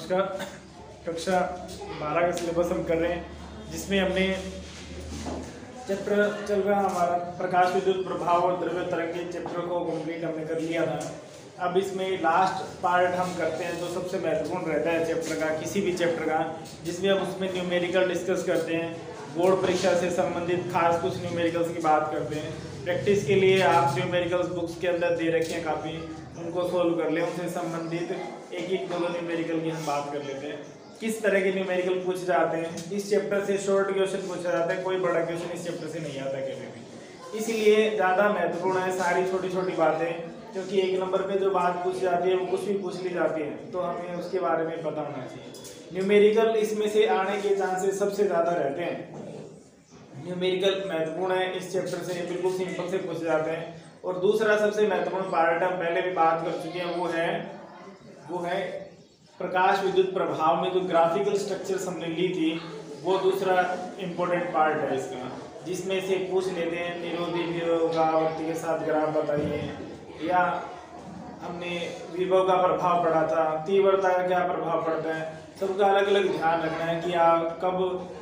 नमस्कार। कक्षा बारह का सिलेबस हम कर रहे हैं, जिसमें हमने चैप्टर चल रहा हमारा, प्रकाश विद्युत प्रभाव और द्रव्य तरंग के चैप्टर को कंप्लीट हमने कर लिया था। अब इसमें लास्ट पार्ट हम करते हैं, जो सबसे महत्वपूर्ण रहता है चैप्टर का, किसी भी चैप्टर का, जिसमें हम उसमें न्यूमेरिकल डिस्कस करते हैं। बोर्ड परीक्षा से संबंधित खास कुछ न्यूमेरिकल्स की बात करते हैं। प्रैक्टिस के लिए आप न्यूमेरिकल्स बुक्स के अंदर दे रखे हैं काफ़ी, उनको सोल्व कर लें। उनसे संबंधित एक एक दो दो न्यूमेरिकल की हम बात कर लेते हैं। किस तरह के न्यूमेरिकल पूछ जाते हैं? इस चैप्टर से शॉर्ट क्वेश्चन पूछा जाता है, कोई बड़ा क्वेश्चन इस चैप्टर से नहीं आता कभी भी। इसलिए ज़्यादा महत्वपूर्ण है सारी छोटी छोटी बातें, क्योंकि एक नंबर पे जो बात पूछी जाती है, वो कुछ भी पूछ ली जाती है तो हमें उसके बारे में पता होना चाहिए। न्यूमेरिकल इसमें से आने के चांसेस सबसे ज़्यादा रहते हैं। न्यूमेरिकल महत्वपूर्ण है, इस चैप्टर से बिल्कुल सिंपल से पूछे जाते हैं। और दूसरा सबसे महत्वपूर्ण पार्ट हम पहले भी बात कर चुके हैं, वो है वो है प्रकाश विद्युत प्रभाव में जो ग्राफिकल स्ट्रक्चर्स हमने ली थी, वो दूसरा इम्पोर्टेंट पार्ट है इसका। जिसमें से पूछ लेते हैं, निरोधी विरोगावर्ती के साथ ग्राफ बताइए। या हमने विभव का प्रभाव पढ़ा था, तीव्रता का क्या प्रभाव पड़ता है सबका अलग अलग ध्यान रखना है कि आप कब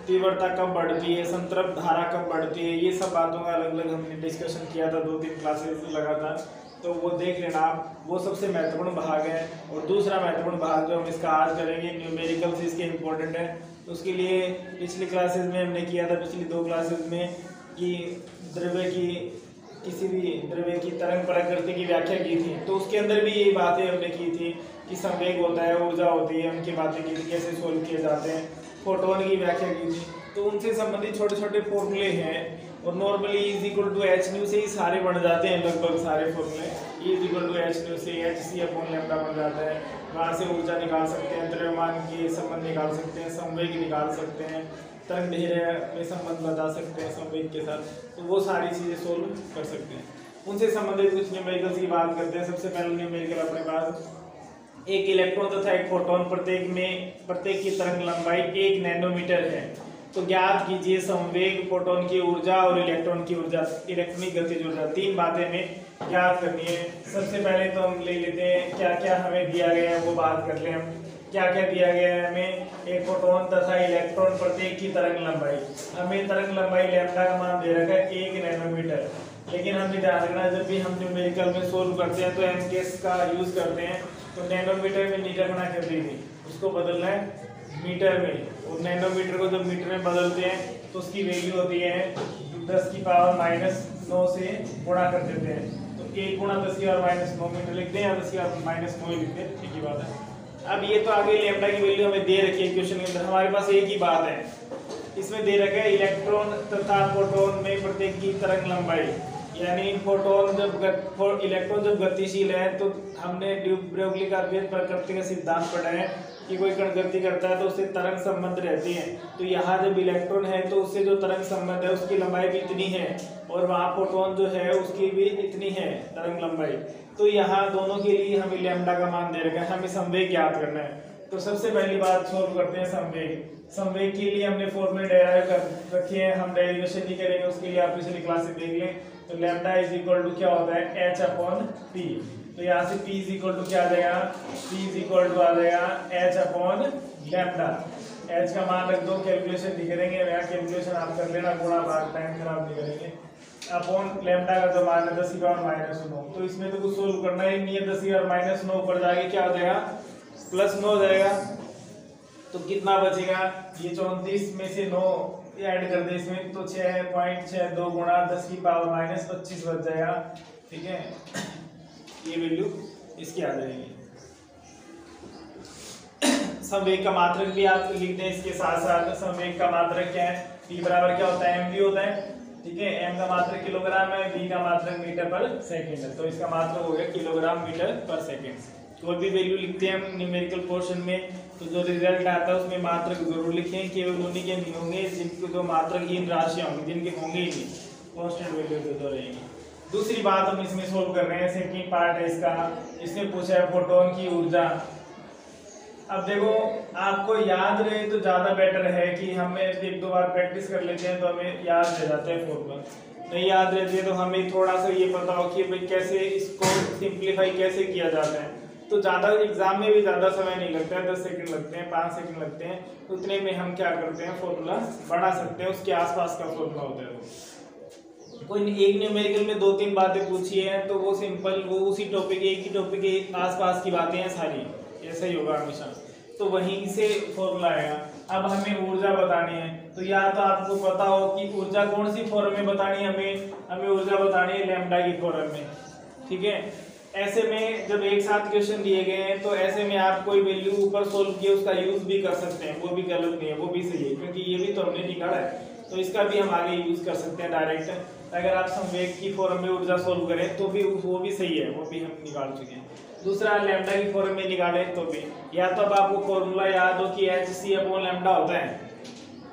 तीव्रता कब बढ़ती है संतरप धारा कब बढ़ती है, ये सब बातों का अलग अलग हमने डिस्कशन किया था दो तीन क्लासेस लगातार। तो वो देख लेना आप। वो सबसे महत्वपूर्ण भाग है। और दूसरा महत्वपूर्ण भाग जो हम इसका आज करेंगे न्यूमेरिकल्स इसके इम्पोर्टेंट है। तो उसके लिए पिछली क्लासेस में हमने किया था, पिछली दो क्लासेस में कि द्रव्य की किसी भी द्रव्य की तरंग प्रकृति की व्याख्या की थी। तो उसके अंदर भी यही बातें हमने की थी कि संवेग होता है, ऊर्जा होती है उनकी बातें की थी, कैसे सोल्व किए जाते हैं फोटोन की व्याख्या की थी। तो उनसे संबंधित छोटे छोटे फॉर्मूले हैं। और normally is equal to H nu से ही सारे बन जाते हैं लगभग सारे फॉर्मूले is equal to H nu से एच सी अपॉन लेमडा बन जाता है। वहाँ से ऊर्जा निकाल सकते हैं, द्रव्यमान के संबंध निकाल सकते हैं, संवेग निकाल सकते हैं तरंग धैर्य में संबंध बता सकते हैं संवेग के साथ। तो वो सारी चीज़ें सोल्व कर सकते हैं। उनसे संबंधित कुछ न्यूमेरिकल्स की बात करते हैं। सबसे पहले न्यूमेरिकल अपने पास। एक इलेक्ट्रॉन तथा एक फोटोन प्रत्येक में, प्रत्येक की तरंग लंबाई एक नैनोमीटर है। तो ज्ञात कीजिए संवेग फोटोन की ऊर्जा और इलेक्ट्रॉन की ऊर्जा, इलेक्ट्रॉनिक गतिज ऊर्जा, तीन बातें में ज्ञात करनी है। सबसे पहले तो हम ले लेते हैं क्या क्या हमें दिया गया है, वो बात कर ले हम। क्या क्या दिया गया है हमें? एक फोटोन तथा इलेक्ट्रॉन प्रत्येक की तरंग लंबाई। हमें तरंग लंबाई लैम्डा का मान दे रखा है एक नैनोमीटर लेकिन हमें ध्यान रखना जब भी हम न्यूमेरिकल में सोल्व करते हैं तो एम केस का यूज़ करते हैं तो नैनोमीटर में नहीं रखना कभी भी उसको बदलना है मीटर में। और नैनोमीटर को जब मीटर में बदलते हैं तो उसकी वैल्यू होती है दस की पावर माइनस नौ से गुणा कर देते हैं। तो एक गुणा दस की पावर माइनस नौ मीटर लिखते हैं, या दस की पावर माइनस नौ ही लिखते हैं, एक ही बात है। अब ये तो आगे लेमडा की वैल्यू हमें दे रखी है क्वेश्चन के अंदर, हमारे पास एक ही बात है। इसमें दे रखा है इलेक्ट्रॉन तथा प्रोटॉन में प्रत्येक की तरंग लंबाई। यानी फोटोन जब इलेक्ट्रॉन जब गतिशील है तो हमने ब्रोगली का प्रकृति का सिद्धांत पढ़ा है। कि कोई कण गति करता है तो उससे तरंग संबंध रहती है। तो यहाँ जब इलेक्ट्रॉन है तो उससे जो तरंग संबंध है, उसकी लंबाई भी इतनी है और वहाँ फोटोन जो है, उसकी भी इतनी है तरंग लंबाई। तो यहाँ दोनों के लिए हमें लेमडा का मान दे रखा है, हमें संवेग याद करना है। तो सबसे पहली बात सोल्व करते हैं संवेग। संवेग के लिए हमने फॉर्मूले डेराइव कर रखे हैं, हम डेरिवेशन नहीं करेंगे, उसके लिए आप पिछली क्लास से देख लें। तो लेमडा इज़ इक्वल टू क्या होता है? एच अपॉन पी तो यहाँ से पी इज़ इक्वल टू क्या आ जाएगा? पी इज़ इक्वल टू आ जाएगा एच अपॉन लेमडा एच का मान रख दो कैलकुलेशन नहीं करेंगे यहाँ कैलकुलेशन आप कर लेना गुणा भाग टाइम खराब नहीं करेंगे अपॉन लेमडा का जो मान है, दस की माइनस नौ. तो इसमें तो कुछ सोल्व करना ही नहीं है, दस की माइनस नौ ऊपर जाएगी, क्या हो जाएगा? प्लस नौ हो जाएगा. तो कितना बचेगा? ये चौंतीस में से नौ ऐड कर दे इसमें तो छः पॉइंट छः दो गुणा दस की पावर माइनस पच्चीस बच जाएगा. ठीक है? ये वैल्यू इसकी आ जाएगी संवेग का मात्रक भी आप लिख दें इसके साथ साथ संवेग का मात्रक क्या है? पी बराबर क्या होता है? एम भी होता है। ठीक है? एम का मात्रक किलोग्राम है बी का मात्रक मीटर पर सेकेंड है। तो इसका मात्रक हो गया किलोग्राम मीटर पर सेकेंड कोई भी वैल्यू लिखते हैं हम न्यूमेरिकल पोर्शन में। तो जो रिज़ल्ट आता है उसमें मात्रक ज़रूर लिखें। केवल उन्हीं के नहीं होंगे जिनके जो मात्रकहीन राशियाँ होंगी जिनके होंगे ही नहीं। कॉन्स्टेंट वैल्यू तो, तो रहेंगी। दूसरी बात हम इसमें सोल्व कर रहे हैं सेकेंड पार्ट है इसका। इसमें पूछा है फोटोन की ऊर्जा। अब देखो, आपको याद रहे तो ज़्यादा बेटर है कि हमें एक दो बार प्रैक्टिस कर लेते हैं तो हमें याद रह जाता है फॉर्मूला नहीं याद रहती है तो हमें थोड़ा सा ये पता हो कि भाई कैसे इसको सिंप्लीफाई कैसे किया जाता है। तो ज़्यादा एग्ज़ाम में भी ज़्यादा समय नहीं लगता है, दस सेकंड लगते हैं, पाँच सेकंड लगते हैं। उतने में हम क्या करते हैं फॉर्मूला बढ़ा सकते हैं, उसके आसपास का फॉर्मूला होता है वो। कोई एक न्यूमेरिकल में दो तीन बातें पूछी है तो वो सिंपल वो उसी टॉपिक एक ही टॉपिक के आसपास की बातें हैं सारी। ऐसा ही होगा हमेशा। तो वहीं से फॉर्मूला आएगा। अब हमें ऊर्जा बतानी है। तो या तो आपको पता हो कि ऊर्जा कौन सी फॉर्म में बतानी है हमें? हमें ऊर्जा बतानी है लेमडा की फॉर्म में। ठीक है? ऐसे में जब एक साथ क्वेश्चन दिए गए हैं तो ऐसे में आप कोई वैल्यू ऊपर सोल्व किए, उसका यूज़ भी कर सकते हैं। वो भी गलत नहीं है, वो भी सही है, क्योंकि ये भी तो हमने निकाला है। तो इसका भी हम आगे यूज़ कर सकते हैं डायरेक्ट अगर आप संवेग की फॉर्म में ऊर्जा सोल्व करें तो भी वो भी सही है, वो भी हम निकाल चुके हैं। दूसरा, लेमडा की फॉर्म में निकाले तो भी। या तो अब आपको फॉर्मूला याद हो कि एच सी अपॉन लेमडा होता है।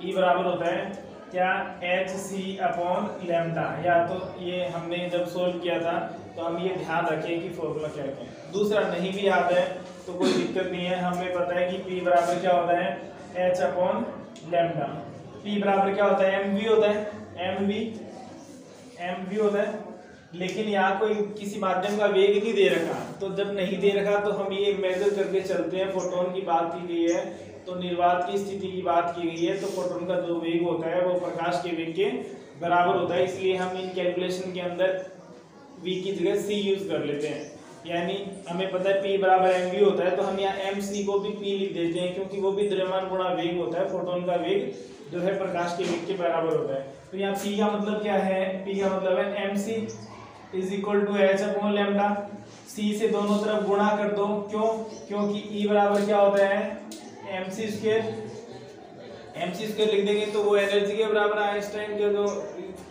ई e बराबर होता है क्या? H C upon lambda. या तो ये हमने जब सोल्व किया था तो हम ये ध्यान रखें कि फॉर्मूला क्या है। दूसरा, नहीं भी याद है तो कोई दिक्कत नहीं है। हमें पता है कि पी बराबर क्या होता है? H upon lambda. पी बराबर क्या होता है? एम वी होता है। एम वी एम भी होता है, लेकिन यहाँ कोई किसी माध्यम का वेग नहीं दे रखा। तो जब नहीं दे रखा तो हम ये मेजर करके चलते हैं। फोटोन की बात की गई है तो निर्वात की स्थिति की बात की गई है तो फोटोन का जो वेग होता है, वो प्रकाश के वेग के बराबर होता है। इसलिए हम इन कैलकुलेशन के अंदर वी की जगह सी यूज़ कर लेते हैं। यानी हमें पता है पी बराबर एम वी होता है तो हम यहाँ एम सी को भी पी लिख देते हैं, क्योंकि वो भी द्रव्यमान गुणा वेग होता है। फोटोन का वेग जो है प्रकाश के वेग के बराबर होता है। तो यहाँ P का मतलब क्या है? P का मतलब है M C is equal to H upon lambda C से दोनों तरफ़ गुणा कर दो। क्यों? क्योंकि ई e बराबर क्या होता है? M C square M C square लिख देंगे तो वो एनर्जी के बराबर आइंस्टाइन के जो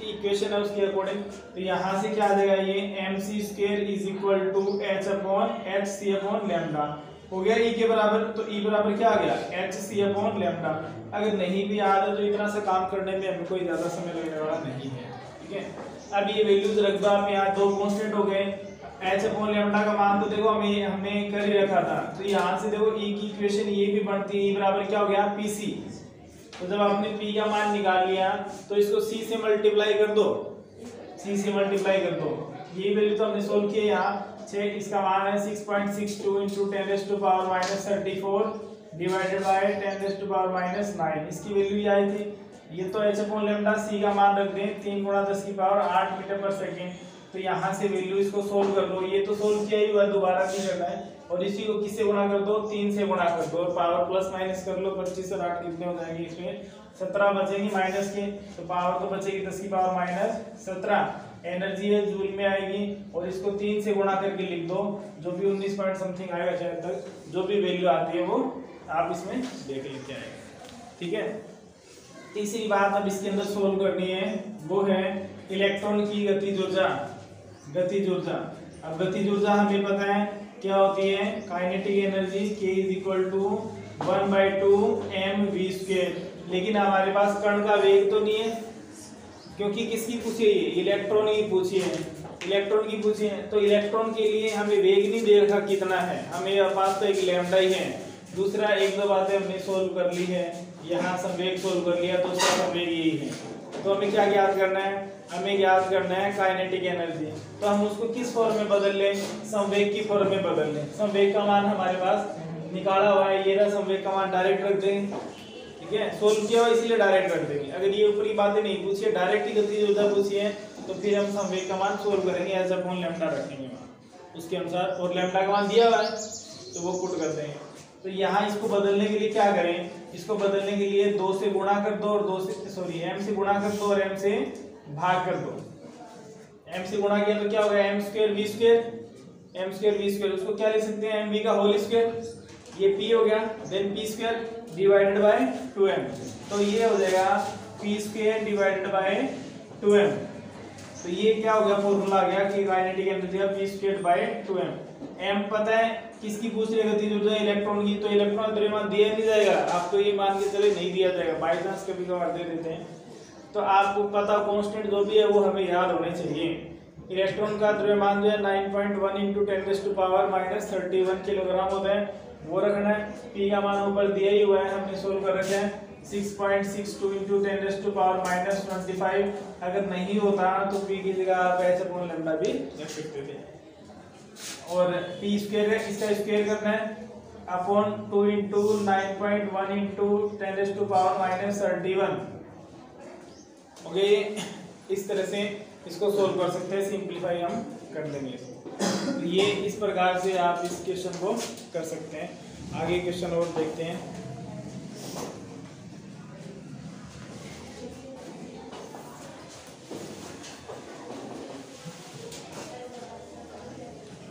इक्वेशन है उसके अकॉर्डिंग तो यहाँ से क्या आ जाएगा ये? M C square is equal to H upon H C upon lambda हो गया ई e के बराबर तो ई e बराबर क्या आ गया? एच सी अपॉन लेमडा अगर नहीं भी आ रहा तो इतना सा काम करने में हमें कोई ज़्यादा समय लगने वाला नहीं है, ठीक है? अब ये वैल्यूज़ रख दो आप यहाँ दो कॉन्स्टेंट हो गए। एच अपॉन लेमडा का मान तो देखो, हमें हमने कर ही रखा था। तो यहाँ से देखो ई e की इक्वेशन ये भी बढ़ती है e बराबर क्या हो गया? पी सी तो जब आपने पी का मान निकाल लिया तो इसको सी से मल्टीप्लाई कर दो। सी से मल्टीप्लाई कर दो। ये वैल्यू तो हमने सोल्व किया यहाँ। इसका मान है six point six two into ten is to power minus thirty four divided by ten is to power minus nine इसकी वैल्यू ये आई थी? ये तो एच अपॉन लेमडा सी का मान रख दें, तीन गुणा दस की पावर आठ मीटर पर सेकेंड तो यहाँ से वैल्यू इसको सोल्व कर दो ये तो सोल्व किया ही हुआ दोबारा नहीं करना है। और इसी को किससे गुणा कर दो? तीन से गुणा कर दो। और पावर प्लस माइनस कर लो, पच्चीस और आठ कितने हो जाएँगे इसमें? सत्रह बचेंगी माइनस के तो पावर तो बचेगी दस की पावर माइनस सत्रह। एनर्जी है, जूल में आएगी, और इसको तीन से गुणा करके लिख दो, जो भी उन्नीस पॉइंट समथिंग आएगा शायद तक जो भी वैल्यू आती है वो आप इसमें देख लेते आएगा ठीक है? तीसरी बात अब इसके अंदर सोल्व करनी है, वो है इलेक्ट्रॉन की गति ऊर्जा गति ऊर्जा। अब गति ऊर्जा हमें पता है क्या होती है? Kinetic energy K is equal to one by two M V square लेकिन हमारे पास कण का वेग तो नहीं है क्योंकि किसकी पूछी? है इलेक्ट्रॉन की पूछी है। इलेक्ट्रॉन की पूछी है। तो इलेक्ट्रॉन के लिए हमें वेग नहीं दे रखा कितना है। हमें पास तो एक लेमडा ही है। दूसरा, एक दो बातें हमने सोल्व कर ली है। यहाँ संवेग सोल्व कर लिया तो उसका संवेग यही है। तो हमें क्या ज्ञात करना है? हमें ज्ञात करना है काइनेटिक एनर्जी तो हम उसको किस फॉर्म में बदल लें? संवेग की फॉर्म में बदल लें। संवेग का मान हमारे पास निकाला हुआ है। ये रहा संवेग का मान। डायरेक्ट रख देंगे ठीक है? सोल्व किया हुआ इसलिए डायरेक्ट रख देंगे। अगर ये ऊपरी बातें नहीं पूछिए डायरेक्ट ही गति ऊर्जा पूछिए तो फिर हम संवेग का मान सोल्व करेंगे एज अपॉन लेमडा रखेंगे उसके अनुसार, और लेमडा का मान दिया हुआ है तो वो पुट कर देंगे। तो यहाँ इसको बदलने के लिए क्या करें? इसको बदलने के लिए दो से गुणा कर दो, और दो से सॉरी एम से गुणा कर दो, और एम से भाग कर दो। एम से गुणा किया तो क्या होगा? M square V square M square V square उसको क्या लिख सकते हैं? एम वी का होल स्क्र ये पी हो गया then P square divided by two M तो ये हो जाएगा P square divided by two M तो ये क्या हो गया? फॉर्मूला आ गया कि काइनेटिक एनर्जी का P square by two M M पता है किसकी पूछ रही गति ऊर्जा इलेक्ट्रॉन की तो इलेक्ट्रॉन द्रव्यमान दिया नहीं जाएगा। आप तो ये मान के चले, नहीं दिया जाएगा। बाई चांस कभी कभार दे देते हैं। तो आपको पता कांस्टेंट जो भी है, वो हमें याद होने चाहिए। इलेक्ट्रॉन का द्रव्यमान जो है 9.1 point one into ten to power minus thirty one kilogram होता है। वो रखना है। पी का मान ऊपर दिया ही हुआ है, हमने सोल्व कर रखे हैं। 6.62 point six two into ten to power minus twenty five अगर नहीं होता तो पी की जगह आप ऐसे अपॉन लेमडा भी रख सकते थे। और पी स्क्वेयर है, इसका स्क्वेयर करना है। Upon two into nine point one into ten to power minus thirty one okay इस तरह से इसको सोल्व कर सकते हैं सिंप्लीफाई हम कर देंगे। तो ये इस प्रकार से आप इस क्वेश्चन को कर सकते हैं। आगे क्वेश्चन और देखते हैं।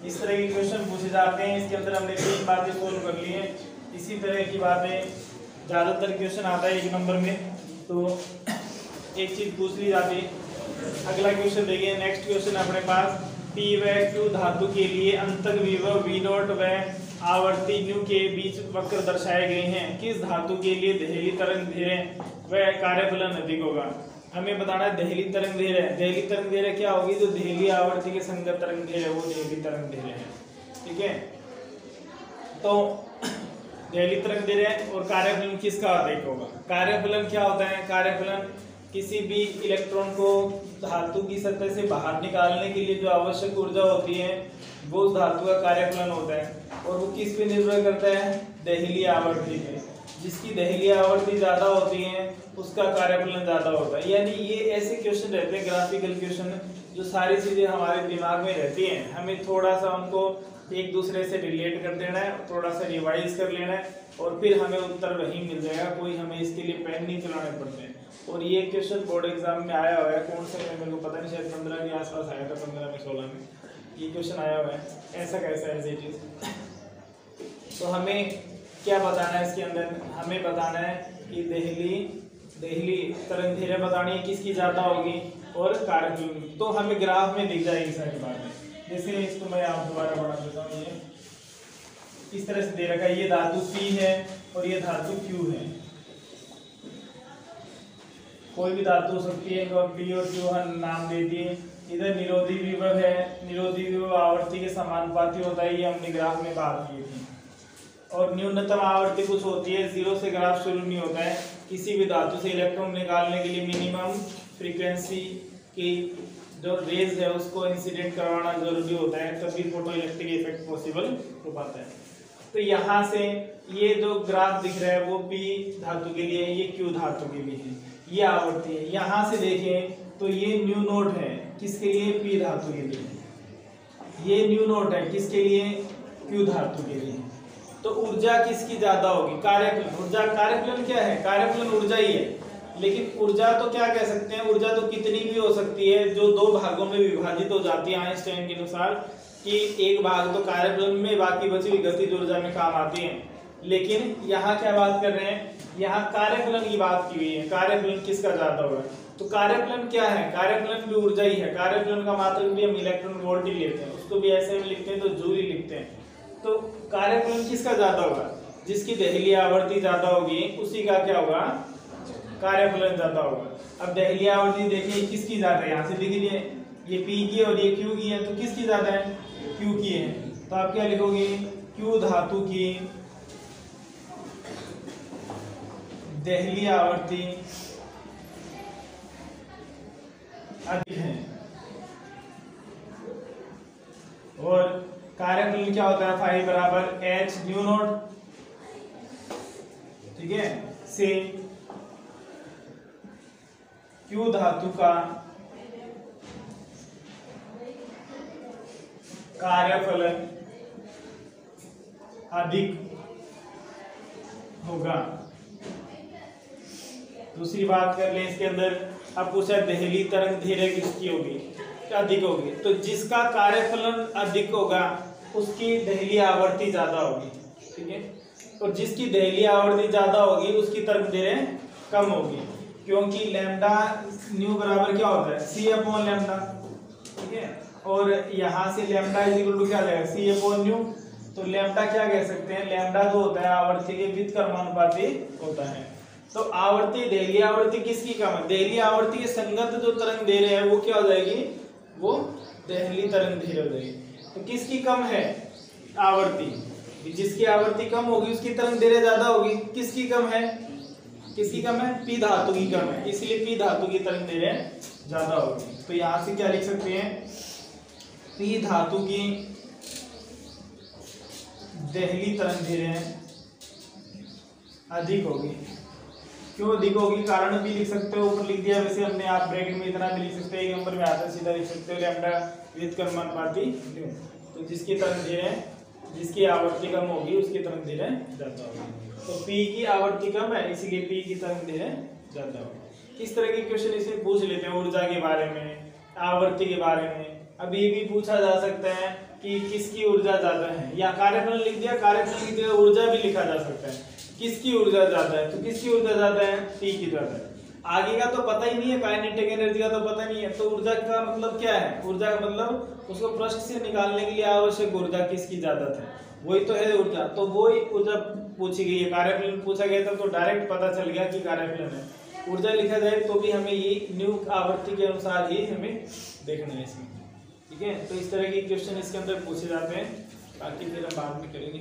इस तरह के क्वेश्चन पूछे जाते हैं। इसके अंदर हमने तीन बातें सोल्व कर ली हैं। इसी तरह की बातें ज़्यादातर क्वेश्चन आता है एक नंबर में। तो एक चीज़ पूछ ली जाती है। अगला क्वेश्चन देखिए। नेक्स्ट क्वेश्चन अपने पास। पी व क्यू धातु के लिए अंतक विभव वी नोट व आवर्ती न्यू के बीच वक्र दर्शाए गए हैं। किस धातु के लिए दहेली तरंग धीरे व कार्यफलन अधिक होगा? हमें बताना है दहली तरंग धीरे दहली तरंग धीरे क्या होगी? जो दहली आवर्ती के संगत तरंग धीरे वो दहली तरंग धीरे है। ठीक है? तो दहली तरंग धीरे और कार्यफलन किसका अधिक होगा? कार्यफलन क्या होता है? कार्यफलन किसी भी इलेक्ट्रॉन को धातु की सतह से बाहर निकालने के लिए जो आवश्यक ऊर्जा होती है, वो उस धातु का कार्यफलन होता है और वो किस पे निर्भर करता है? दहली आवर्ती पे। जिसकी दहली आवर्ती ज़्यादा होती है, उसका कार्यफलन ज़्यादा होता है। यानी ये ऐसे क्वेश्चन रहते हैं ग्राफिकल क्वेश्चन जो सारी चीज़ें हमारे दिमाग में रहती हैं। हमें थोड़ा सा उनको एक दूसरे से रिलेट कर देना है थोड़ा सा रिवाइज कर लेना है और फिर हमें उत्तर वही मिल जाएगा। कोई हमें इसके लिए पेन नहीं चलाने पड़ते। हैं और ये क्वेश्चन बोर्ड एग्ज़ाम में आया हुआ है, कौन से मेरे को पता नहीं, शायद पंद्रह के आसपास आया था, पंद्रह में, सोलह में। ये क्वेश्चन आया हुआ है। ऐसा कैसा है चीज़ तो हमें क्या बताना है इसके अंदर? हमें बताना है कि दहली दहली तरंग धीरे बतानी है, किसकी ज़्यादा होगी और कारक तो हमें ग्राफ में दिख जाएगी सारी बातें। जैसे इसको मैं आप दोबारा बढ़ा देता हूँ, ये। इस तरह से दे रखा है। ये धातु पी है और ये धातु क्यू है। कोई भी धातु हो सकती है पी और क्यू हम नाम दे दिए। इधर निरोधी विभव है, निरोधी विभव आवर्ती के समानुपाती होता है, ये हमने ग्राफ में बात की थी। और न्यूनतम आवर्ती कुछ होती है, ज़ीरो से ग्राफ शुरू नहीं होता है। किसी भी धातु से इलेक्ट्रॉन निकालने के लिए मिनिमम फ्रीक्वेंसी की जो रेज है, उसको इंसिडेंट करवाना ज़रूरी होता है, तभी फ़ोटो इलेक्ट्रिक इफ़ेक्ट पॉसिबल हो पाता है। तो यहाँ से ये जो ग्राफ दिख रहा है, वो पी धातु के लिए है, ये क्यू धातु के लिए है। ये आवर्ती है। यहाँ से देखें तो ये न्यू नोट है। किसके लिए? पी धातु के लिए। ये न्यू नोट है। किसके लिए? क्यू धातु के लिए। तो ऊर्जा किसकी ज़्यादा होगी? कार्यफलन ऊर्जा कार्यफलन क्या है? कार्यफलन ऊर्जा ही है। लेकिन ऊर्जा तो क्या कह सकते हैं? ऊर्जा तो कितनी भी हो सकती है, जो दो भागों में विभाजित हो जाती है आइंस्टाइन के अनुसार, कि एक भाग तो कार्यफलन में, बाकी बची हुई गतिज ऊर्जा में काम आती है। लेकिन यहाँ क्या बात कर रहे हैं? यहाँ कार्यफलन की बात की हुई है। कार्यफलन किसका ज़्यादा होगा तो कार्यफलन क्या है? कार्यफलन भी ऊर्जा ही है। कार्यफलन का मात्र भी हम इलेक्ट्रॉन वोल्ट ही लेते हैं। उसको भी ऐसे में लिखते हैं तो जूल ही लिखते हैं। तो कार्यफलन किसका ज़्यादा होगा जिसकी दहली आवर्ती ज़्यादा होगी, उसी का क्या होगा कार्यफलन ज़्यादा होगा। अब दहली आवर्ती देखिए किसकी ज़्यादा है? यहाँ से लिख लीजिए ये पी की और ये क्यू की है। तो किसकी ज़्यादा है? क्यू की है। तो आप क्या लिखोगे? क्यू धातु की। दहली आवर्ती अधिक है। और कार्यफल क्या होता है? फाइव बराबर एच न्यू नोट। ठीक है? से क्यू धातु का कार्यफलन अधिक होगा। दूसरी बात कर लें इसके अंदर अब पूछा दहली तरंग धीरे किसकी होगी? अधिक होगी। तो जिसका कार्यफलन अधिक होगा, उसकी दहली आवर्ती ज़्यादा होगी। ठीक है? और जिसकी दहली आवर्ती ज़्यादा होगी, उसकी तरंग धीरे कम होगी। क्योंकि लैम्डा न्यू बराबर क्या होता है? सी अपॉन लैम्डा ठीक है? और यहाँ से लैम्डा इज़ इक्वल टू क्या जाएगा? सी अपॉन न्यू तो लैम्डा क्या कह सकते हैं? लैम्डा जो होता है, आवर्ती के वित्त कर्मानुपाती होता है। तो आवर्ती दहली आवर्ती किसकी कम है? दहली आवर्ती के संगत जो तरंग दे रहे हैं, वो क्या हो जाएगी? वो दहली तरंग धीरे हो जाएगी। तो किसकी कम है? आवर्ती। जिसकी आवर्ती कम होगी, उसकी तरंग देर ज़्यादा होगी। किसकी कम है? किसकी कम है? पी धातु की कम है। इसलिए पी धातु की तरंग देर ज़्यादा होगी। तो यहाँ से क्या लिख सकते हैं? पी धातु की दहली तरंग धीरे अधिक होगी। क्यों अधिक होगी कारण भी लिख सकते हो, ऊपर लिख दिया, वैसे हमने आप ब्रैकेट में इतना भी लिख सकते हैं, एक नंबर में आता सीधा लिख सकते हो, लैम्डा विद कर्मानुपाती तो जिसकी तरंग धीरे जिसकी आवृत्ति कम होगी, उसकी तरंग धीरे ज़्यादा होगी। तो P की आवृत्ति कम है, इसीलिए P की तरंग धीरे ज़्यादा होगी। किस तरह के क्वेश्चन इसमें पूछ लेते हैं, ऊर्जा के बारे में, आवृत्ति के बारे में? ये भी पूछा जा सकता है कि किसकी ऊर्जा ज़्यादा है? या कार्यफल लिख दिया, कार्यफल की जगह ऊर्जा भी लिखा जा सकता है। किसकी ऊर्जा ज़्यादा है? तो किसकी ऊर्जा ज़्यादा है? टी की ज़्यादा है। आगे का तो पता ही नहीं है काइनेटिक एनर्जी का तो पता नहीं है। तो ऊर्जा का मतलब क्या है? ऊर्जा का मतलब उसको पृष्ठ से निकालने के लिए आवश्यक ऊर्जा किसकी ज़्यादा है वही तो है ऊर्जा। तो वही ऊर्जा पूछी गई है। कार्यफलन पूछा गया था तो डायरेक्ट पता चल गया कि कार्यफलन है। ऊर्जा लिखा जाए तो भी हमें ये न्यू आवृत्ति के अनुसार ही हमें देखना है इसमें। ठीक है? तो इस तरह के क्वेश्चन इसके अंदर पूछे जाते हैं। बाकी फिर हम बाद में करेंगे।